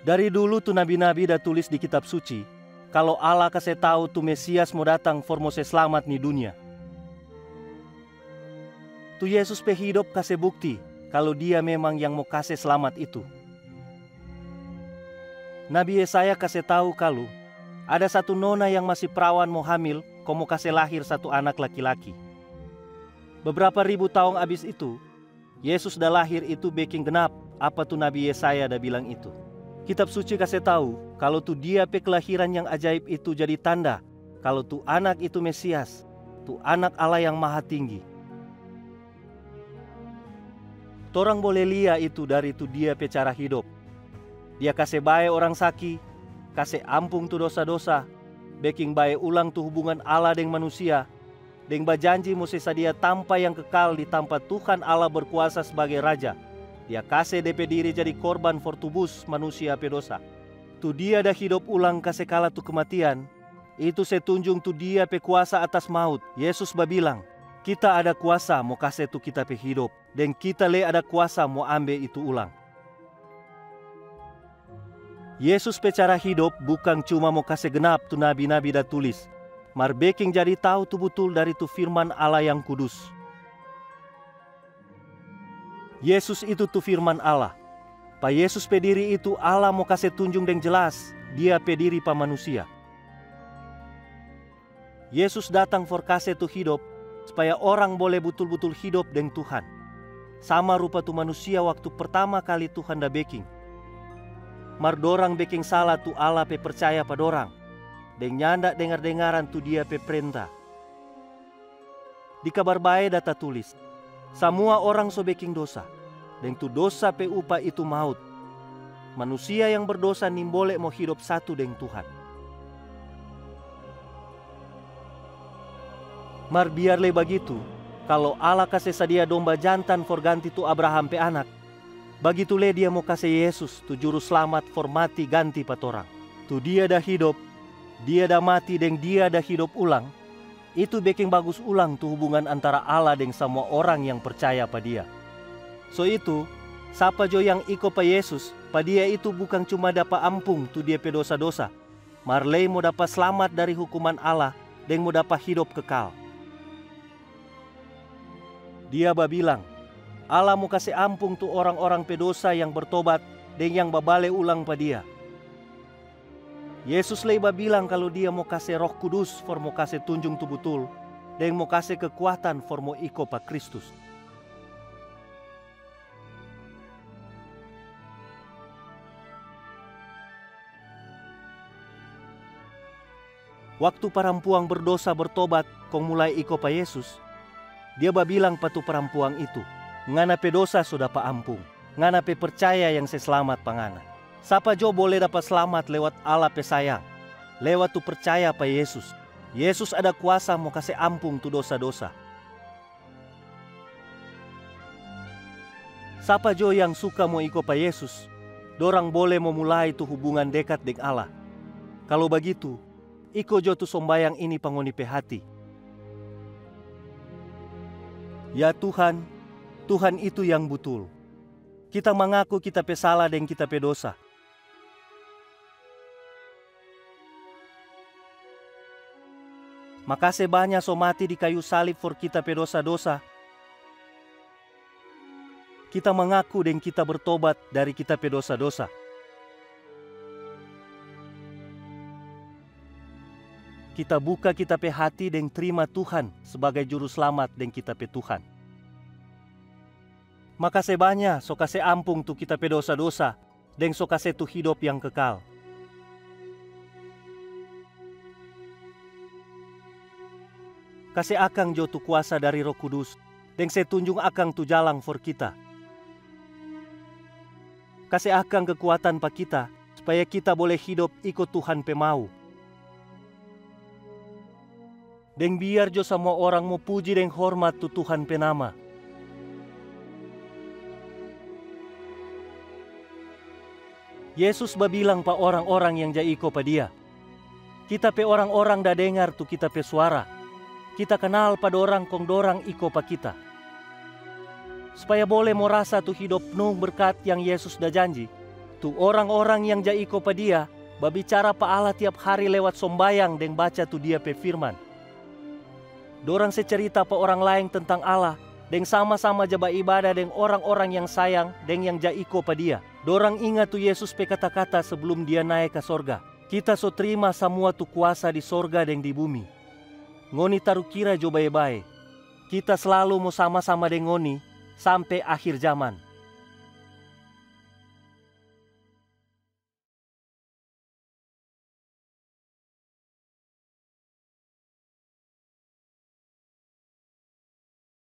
Dari dulu tu nabi-nabi dah tulis di kitab suci, kalau Allah kasih tahu tu Mesias mau datang for mau selamat ni dunia. Tu Yesus pe hidup kasih bukti kalau dia memang yang mau kasih selamat itu. Nabi Yesaya kasih tahu kalau ada satu nona yang masih perawan mau hamil, kau mau kasih lahir satu anak laki-laki. Beberapa ribu tahun abis itu, Yesus dah lahir itu baking genap apa tu Nabi Yesaya dah bilang itu. Kitab suci kasih tahu kalau tu dia pe kelahiran yang ajaib itu jadi tanda kalau tu anak itu Mesias, tu anak Allah yang maha tinggi. Torang boleh lihat itu dari tu dia pe cara hidup. Dia kasih baik orang saki, kasih ampung tu dosa-dosa, baking baik ulang tu hubungan Allah dengan manusia, Deng bajanji mesti sadia tanpa yang kekal di tempat Tuhan Allah berkuasa sebagai Raja. Dia kasih DP diri jadi korban for tubus manusia pedosa. Tu dia dah hidup ulang kasih kala tu kematian. Itu setunjung tu dia pe kuasa atas maut. Yesus babilang, kita ada kuasa mau kasih tu kita pe hidup. Dan kita le ada kuasa mau ambil itu ulang. Yesus pe cara hidup bukan cuma mau kasih genap tu nabi-nabi dah tulis, Marbeking jadi tahu tu betul dari tu firman Allah yang kudus. Yesus itu tu firman Allah. Pa Yesus pediri itu Allah mau kasih tunjung yang jelas. Dia pediri pa manusia. Yesus datang for kasih tu hidup supaya orang boleh betul-betul hidup dengan Tuhan. Sama rupa tu manusia waktu pertama kali Tuhan dah baking. Mar dorang baking salah tu Allah pe percaya pada orang Deng nyanda dengar-dengaran tu dia pe perintah. Di kabar baik data tulis, semua orang sobeking dosa, dan tu dosa pe upah itu maut. Manusia yang berdosa boleh mau hidup satu dengan Tuhan. Mar biar le begitu, kalau Allah kasih sedia domba jantan for ganti tu Abraham pe anak, begitu le dia mau kasih Yesus tu juru selamat for mati ganti patorang. Tu dia dah hidup, dia dah mati dan dia dah hidup ulang, itu bikin bagus ulang tuh hubungan antara Allah dengan semua orang yang percaya pada dia. So itu, siapa jo yang iko pa Yesus, pa dia itu bukan cuma dapat ampung tuh dia pe dosa-dosa, marley mau dapat selamat dari hukuman Allah dan mau dapat hidup kekal. Dia babilang, Allah mau kasih ampung tuh orang-orang pedosa yang bertobat dan yang babale ulang pada dia. Yesus leba bilang kalau dia mau kasih roh kudus for mau kasih tunjung tu betul. Dan mau kasih kekuatan for mau iko pa Kristus. Waktu perempuan berdosa bertobat, kong mulai iko pa Yesus, dia babilang patu perempuan itu, ngana pe dosa sudah pa ampung, ngana pe percaya yang seselamat pangana. Siapa jo boleh dapat selamat lewat Allah pesayang. Lewat tu percaya pada Yesus. Yesus ada kuasa mau kasih ampung tu dosa-dosa. Siapa jo yang suka mau ikut pada Yesus, dorang boleh memulai tu hubungan dekat dengan Allah. Kalau begitu, iko jo tu sombayang ini pangoni pe hati. Ya Tuhan, Tuhan itu yang betul. Kita mengaku kita pesalah dan kita pedosa. Makasih banyak so mati di kayu salib for kita pedosa-dosa. Kita mengaku dan kita bertobat dari kita pedosa-dosa. Kita buka kita pe hati dan terima Tuhan sebagai juru selamat dan kita pe Tuhan. Makasih banyak so kasih ampung tu kita pe dosa-dosa dan so kasih tu hidup yang kekal. Kasih akang jo tu kuasa dari roh kudus. Dan saya tunjung akang tu jalang for kita. Kasih akang kekuatan pak kita. Supaya kita boleh hidup ikut Tuhan pemau. Dan biar jo semua orang mau puji dan hormat tu Tuhan penama. Yesus babilang pa orang-orang yang jaiko pa dia. Kita pe orang-orang dah dengar tu kita pe suara kita kenal pada orang kong dorang iko pa kita. Supaya boleh mau rasa tuh hidup penuh berkat yang Yesus dah janji. Tu orang-orang yang jaiko pa dia, babicara pa Allah tiap hari lewat sombayang deng baca tu dia pe firman. Dorang secerita pa orang lain tentang Allah, deng sama-sama jaba ibadah deng orang-orang yang sayang deng yang jaiko pa dia. Dorang ingat tu Yesus pe kata-kata sebelum dia naik ke sorga. Kita so terima semua tu kuasa di sorga deng di bumi. Ngoni taruh kira jo bae-bae. Kita selalu mau sama-sama deng ngoni sampai akhir zaman.